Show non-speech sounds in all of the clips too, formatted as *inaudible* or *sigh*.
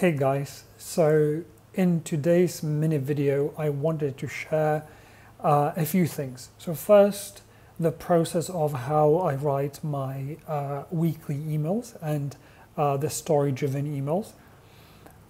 Hey guys, so in today's mini video, I wanted to share uh, a few things. So first, the process of how I write my uh, weekly emails and uh, the story-driven emails.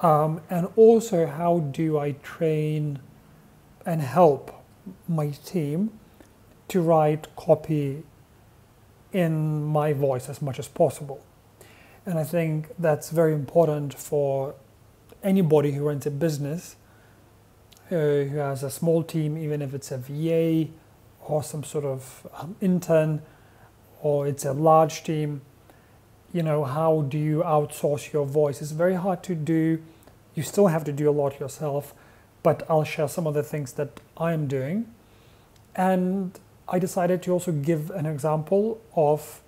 Um, and also how do I train and help my team to write copy in my voice as much as possible. And I think that's very important for anybody who runs a business uh, who has a small team, even if it's a VA or some sort of um, intern or it's a large team. You know, how do you outsource your voice? It's very hard to do. You still have to do a lot yourself, but I'll share some of the things that I'm doing. And I decided to also give an example of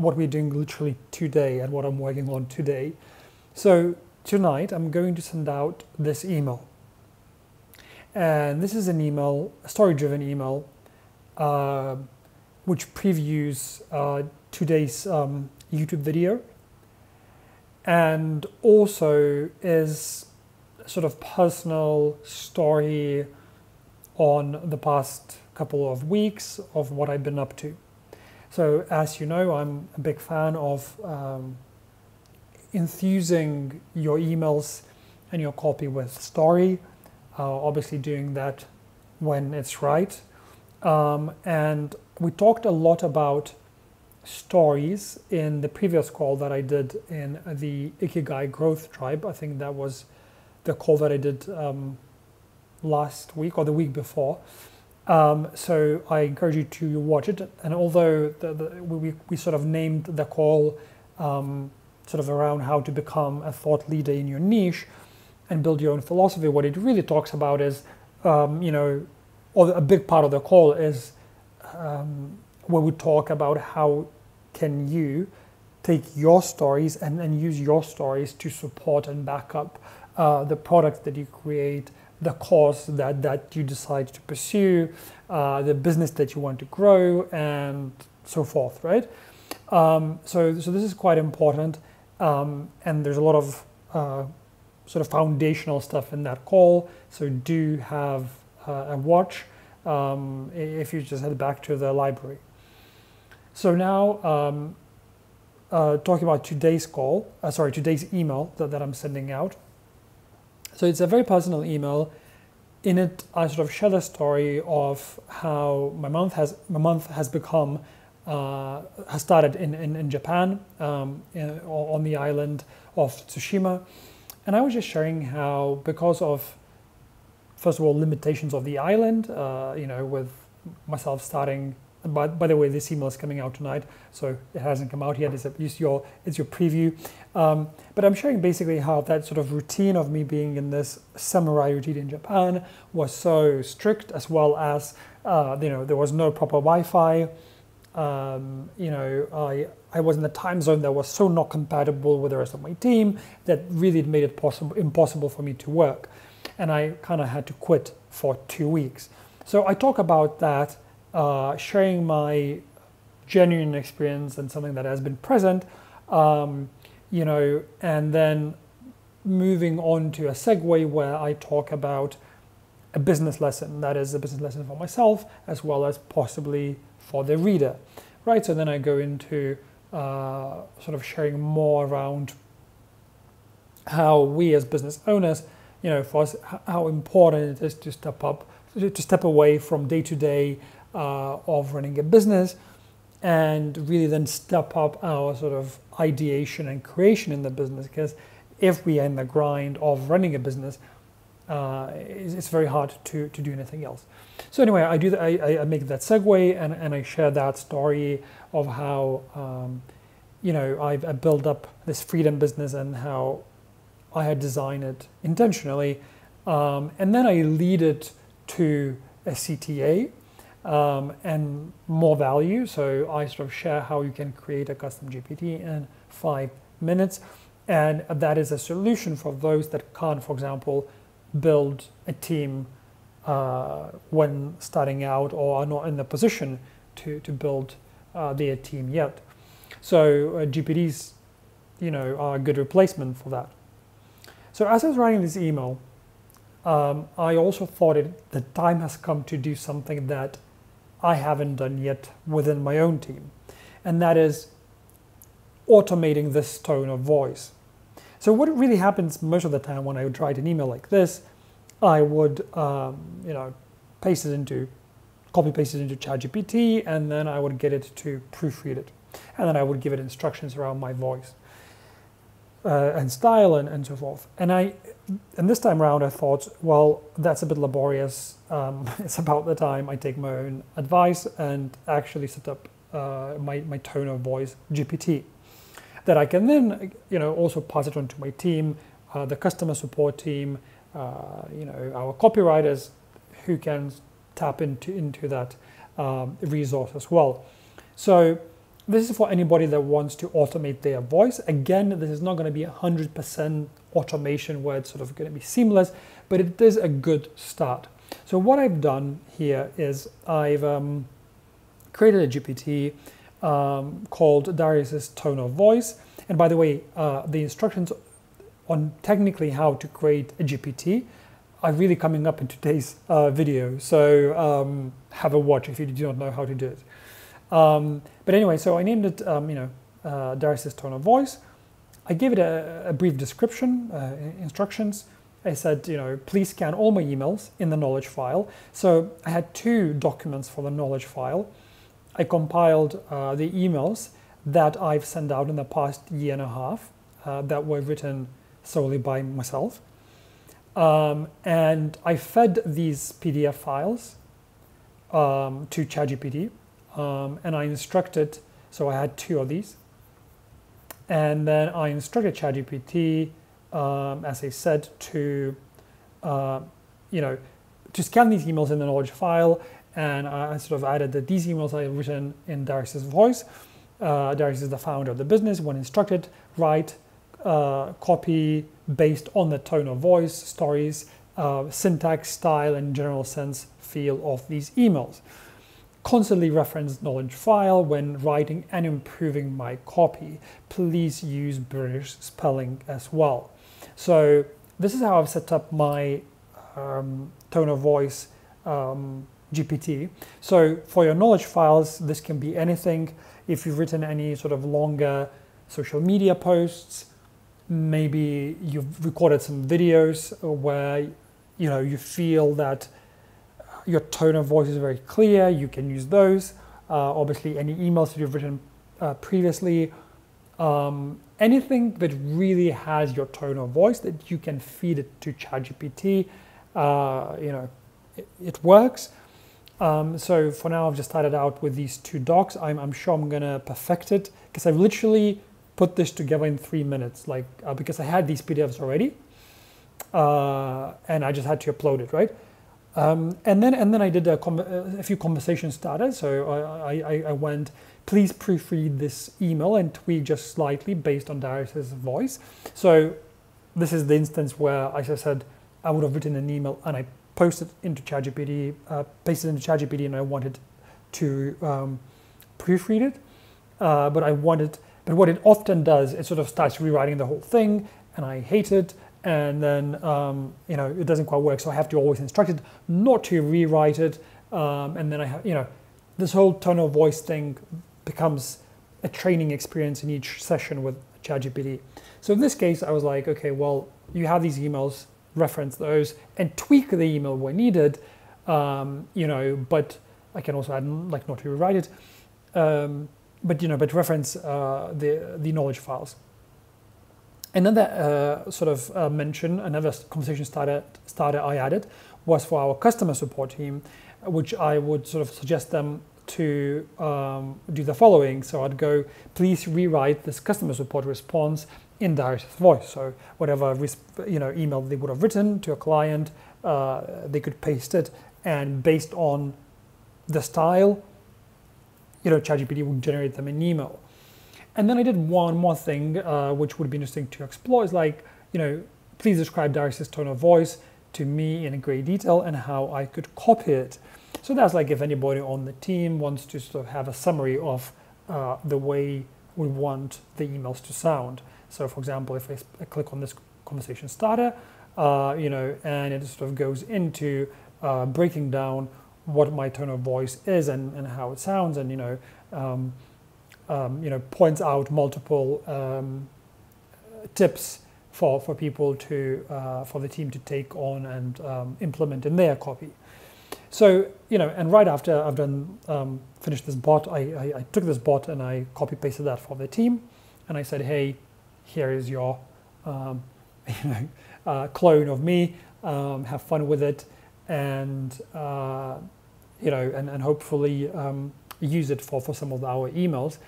what we're doing literally today and what I'm working on today. So tonight I'm going to send out this email. And this is an email, a story-driven email, uh, which previews uh, today's um, YouTube video and also is sort of personal story on the past couple of weeks of what I've been up to. So as you know, I'm a big fan of um, infusing your emails and your copy with story, uh, obviously doing that when it's right. Um, and we talked a lot about stories in the previous call that I did in the Ikigai Growth Tribe. I think that was the call that I did um, last week or the week before. Um, so I encourage you to watch it. And although the, the, we, we sort of named the call um, sort of around how to become a thought leader in your niche and build your own philosophy, what it really talks about is, um, you know, or a big part of the call is um, where we talk about how can you take your stories and, use your stories to support and back up uh, the products that you create the cause that, that you decide to pursue, uh, the business that you want to grow, and so forth, right? Um, so, so this is quite important, um, and there's a lot of uh, sort of foundational stuff in that call. So do have uh, a watch um, if you just head back to the library. So now, um, uh, talking about today's call, uh, sorry, today's email that, that I'm sending out. So it's a very personal email. In it, I sort of share the story of how my month has my month has become uh, has started in in, in Japan um, in, on the island of Tsushima, and I was just sharing how because of first of all limitations of the island, uh, you know, with myself starting by, by the way, this email is coming out tonight, so it hasn't come out yet. It's, a, it's your it's your preview. Um, but I'm sharing basically how that sort of routine of me being in this samurai routine in Japan was so strict, as well as uh, you know there was no proper Wi-Fi. Um, you know, I I was in a time zone that was so not compatible with the rest of my team that really made it possible impossible for me to work, and I kind of had to quit for two weeks. So I talk about that uh, sharing my genuine experience and something that has been present, um, you know, and then moving on to a segue where I talk about a business lesson. That is a business lesson for myself as well as possibly for the reader, right? So then I go into uh, sort of sharing more around how we as business owners, you know, for us, how important it is to step up, to step away from day to day uh, of running a business and really then step up our sort of ideation and creation in the business. Because if we are in the grind of running a business uh, it's, very hard to, to do anything else. So anyway i do that, I, I make that segue and, and i share that story of how um, you know I've, I built up this freedom business and how i had designed it intentionally um, and then i lead it to a cta um, and more value. So I sort of share how you can create a custom GPT in five minutes. And that is a solution for those that can't, for example, build a team uh, when starting out or are not in the position to, to build uh, their team yet. So uh, GPTs, you know, are a good replacement for that. So as I was writing this email, um, I also thought it, the time has come to do something that I haven't done yet within my own team, and that is automating this tone of voice. So what really happens most of the time when I would write an email like this, I would um, you know paste it into copy paste it into ChatGPT, and then I would get it to proofread it, and then I would give it instructions around my voice uh, and style and, and so forth. And I and this time around, I thought, well, that's a bit laborious. Um, *laughs* it's about the time I take my own advice and actually set up uh, my, my tone of voice GPT that I can then, you know, also pass it on to my team, uh, the customer support team, uh, you know, our copywriters who can tap into, into that um, resource as well. So this is for anybody that wants to automate their voice. Again, this is not going to be 100% automation where it's sort of going to be seamless, but it is a good start. So what I've done here is I've um, created a GPT um, called Darius's tone of voice. And by the way, uh, the instructions on technically how to create a GPT are really coming up in today's uh, video. So um, have a watch if you do not know how to do it. Um, but anyway, so I named it, um, you know, uh, Darius's tone of voice. I gave it a, a brief description, uh, instructions. I said, you know, please scan all my emails in the knowledge file. So I had two documents for the knowledge file. I compiled uh, the emails that I've sent out in the past year and a half uh, that were written solely by myself. Um, and I fed these PDF files um, to ChatGPT um, and I instructed, so I had two of these. And then I instructed ChatGPT, um, as I said, to, uh, you know, to scan these emails in the knowledge file. And I sort of added that these emails I had written in Darius's voice. Uh, Darius is the founder of the business. When instructed, write, uh, copy based on the tone of voice, stories, uh, syntax, style, and general sense feel of these emails constantly reference knowledge file when writing and improving my copy. Please use British spelling as well. So this is how I've set up my um, tone of voice um, GPT. So for your knowledge files, this can be anything. If you've written any sort of longer social media posts, maybe you've recorded some videos where you know you feel that your tone of voice is very clear. You can use those. Uh, obviously, any emails that you've written uh, previously, um, anything that really has your tone of voice that you can feed it to ChatGPT, uh, you know, it, it works. Um, so for now, I've just started out with these two docs. I'm, I'm sure I'm gonna perfect it because I've literally put this together in three minutes, like uh, because I had these PDFs already, uh, and I just had to upload it, right? Um, and then and then I did a, a few conversation starters. So I, I, I, went, please proofread this email and tweak just slightly based on Darius's voice. So this is the instance where, as I said, I would have written an email and I posted into ChatGPT, uh, pasted into ChatGPT, and I wanted to um, proofread it. Uh, but I wanted, but what it often does, it sort of starts rewriting the whole thing, and I hate it and then um, you know it doesn't quite work. So I have to always instruct it not to rewrite it, um, and then I have you know this whole tone of voice thing becomes a training experience in each session with ChatGPT. So in this case, I was like, okay, well, you have these emails, reference those, and tweak the email where needed. Um, you know, but I can also add like not to rewrite it, um, but you know, but reference uh, the the knowledge files. Another uh, sort of uh, mention, another conversation starter, I added was for our customer support team, which I would sort of suggest them to um, do the following. So I'd go, please rewrite this customer support response in Darius's voice. So whatever you know email they would have written to a client, uh, they could paste it, and based on the style, you know, ChatGPT would generate them an email. And then I did one more thing, uh, which would be interesting to explore, is like, you know, please describe Darius's tone of voice to me in great detail and how I could copy it. So that's like if anybody on the team wants to sort of have a summary of uh, the way we want the emails to sound. So for example, if I, I click on this conversation starter, uh, you know, and it sort of goes into uh, breaking down what my tone of voice is and, and how it sounds, and you know, um, um, you know, points out multiple um, tips for for people to uh, for the team to take on and um, implement in their copy. So you know, and right after I've done um, finished this bot, I, I, I took this bot and I copy pasted that for the team, and I said, hey, here is your um, *laughs* you know, uh, clone of me. Um, have fun with it, and uh, you know, and, and hopefully use it for, for some of our emails.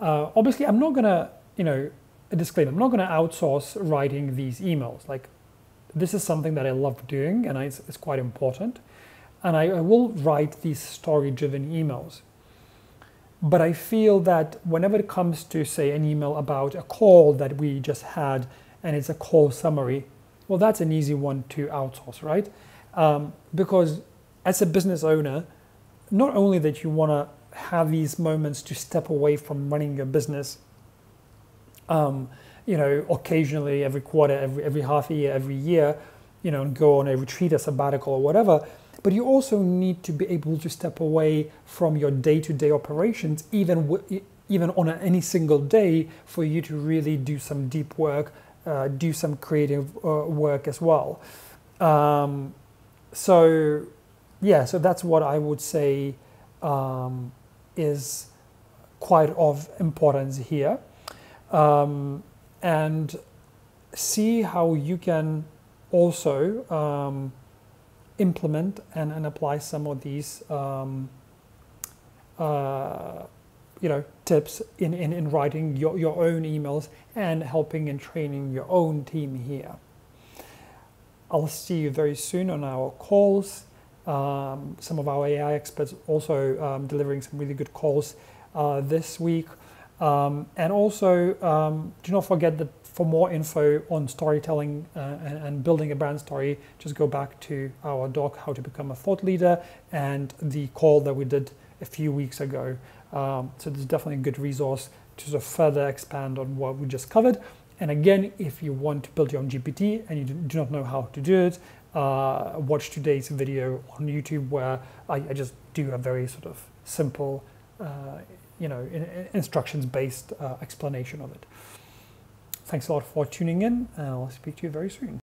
Uh, obviously, I'm not gonna, you know, a disclaimer. I'm not gonna outsource writing these emails. Like, this is something that I love doing, and I, it's, it's, quite important. And I, I will write these story-driven emails. But I feel that whenever it comes to, say, an email about a call that we just had and it's a call summary, well, that's an easy one to outsource, right? Um, because as a business owner, not only that you want to have these moments to step away from running your business, um, you know, occasionally every quarter, every, every half a year, every year, you know, and go on a retreat, a sabbatical, or whatever. But you also need to be able to step away from your day-to-day operations, even even on any single day, for you to really do some deep work, uh, do some creative uh, work as well. Um, so, yeah, so that's what I would say um, is quite of importance here, um, and see how you can also um, implement and, and apply some of these um, uh, you know tips in, in, in writing your, your own emails and helping and training your own team here. I'll see you very soon on our calls. Um, some of our AI experts also um, delivering some really good calls uh, this week. Um, and also, um, do not forget that for more info on storytelling uh, and, and, building a brand story, just go back to our doc, How to Become a Thought Leader, and the call that we did a few weeks ago. Um, so there's definitely a good resource to sort of further expand on what we just covered. And again, if you want to build your own GPT and you do not know how to do it, uh, watch today's video on YouTube where I, I, just do a very sort of simple, uh, you know, instructions-based uh, explanation of it. Thanks a lot for tuning in, and I'll speak to you very soon.